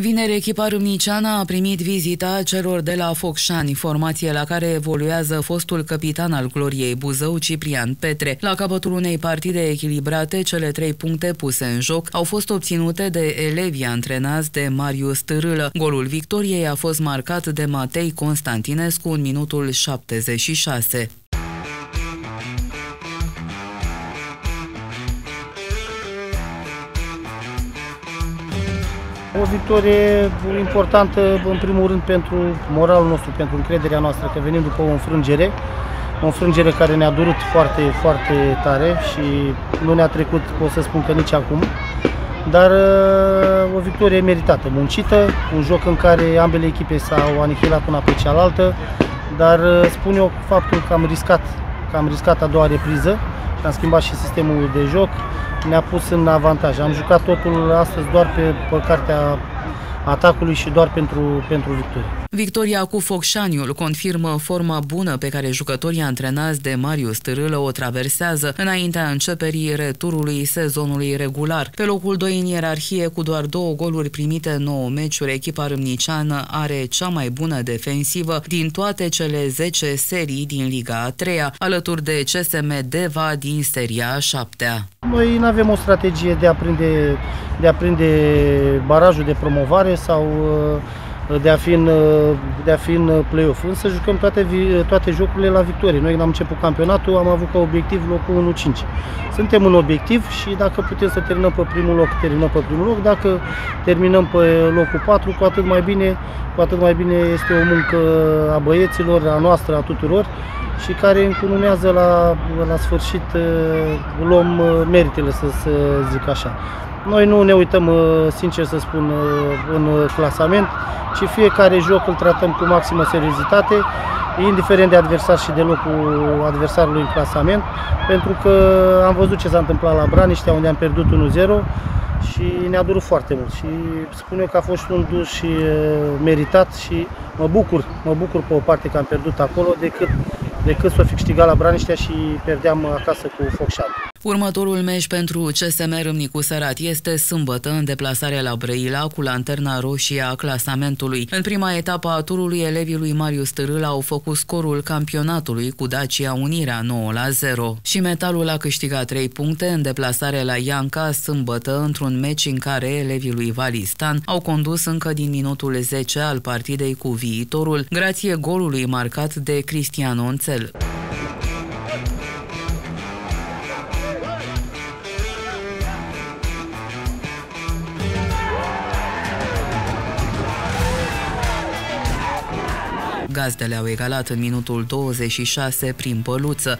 Vineri, echipa râmniciană a primit vizita celor de la Focșani, formație la care evoluează fostul capitan al Gloriei Buzău, Ciprian Petre. La capătul unei partide echilibrate, cele trei puncte puse în joc au fost obținute de elevii antrenați de Marius Târâlă. Golul victoriei a fost marcat de Matei Constantinescu în minutul 76. O victorie importantă, în primul rând, pentru moralul nostru, pentru încrederea noastră, că venim după o înfrângere, o înfrângere care ne-a durut foarte, foarte tare și nu ne-a trecut, pot să spun că nici acum, dar uh, o victorie meritată, muncită, un joc în care ambele echipe s-au anihilat una pe cealaltă, dar uh, spun eu faptul că am riscat, că am riscat a doua repriză, am schimbat și sistemul de joc, ne-a pus în avantaj. Am jucat totul astăzi doar pe, pe cartea atacului și doar pentru, pentru victorie. Victoria cu Focșaniul confirmă forma bună pe care jucătorii antrenați de Marius Târâlă o traversează înaintea începerii returului sezonului regular. Pe locul 2 în ierarhie, cu doar două goluri primite în 9 meciuri, echipa râmniciană are cea mai bună defensivă din toate cele 10 serii din Liga a 3 alături de CSM Deva din seria a 7 -a. Noi nu avem o strategie de a prinde, de a prinde barajul de promovare sau uh, de a fi în, uh, de a fi în play-off. Însă jucăm toate, toate jocurile la victorie. Noi când am început campionatul am avut ca obiectiv locul 1-5. Suntem în obiectiv și dacă putem să terminăm pe primul loc, terminăm pe primul loc. Dacă terminăm pe locul 4, cu atât mai bine, cu atât mai bine este o muncă a băieților, a noastră, a tuturor și care încununează la, la sfârșit, uh, luăm uh, meritele, să, să zic așa. Noi nu ne uităm, uh, sincer să spun, în clasament, ci fiecare joc îl tratăm cu maximă seriozitate, indiferent de adversar și de locul adversarului în clasament, pentru că am văzut ce s-a întâmplat la Braniștea, unde am pierdut 1-0 și ne-a durut foarte mult și spun eu că a fost un dus și meritat și mă bucur, mă bucur pe o parte că am pierdut acolo decât decât să o fi câștigat la Braniștea și pierdeam acasă cu Focșan. Următorul meci pentru CSM Râmnicu Sărat este sâmbătă în deplasare la Brăila cu lanterna roșie a clasamentului. În prima etapă a turului, elevii lui Marius Târâl au făcut scorul campionatului cu Dacia Unirea 9 la 0 și Metalul a câștigat 3 puncte în deplasare la Ianca sâmbătă într-un meci în care elevii lui Valistan au condus încă din minutul 10 al partidei cu viitorul, grație golului marcat de Cristian Onțel. Gazdele au egalat în minutul 26 prin păluță.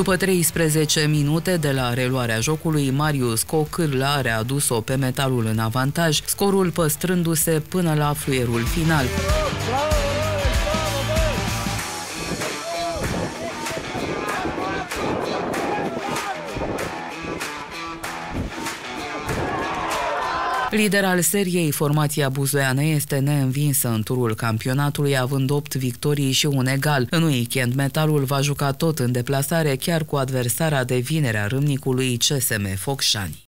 După 13 minute de la reluarea jocului, Marius Cocârla a readus-o pe metalul în avantaj, scorul păstrându-se până la fluierul final. Lider al seriei, formația buzoiană este neînvinsă în turul campionatului, având 8 victorii și un egal. În weekend, metalul va juca tot în deplasare, chiar cu adversarea de vinerea râmnicului CSM Focșani.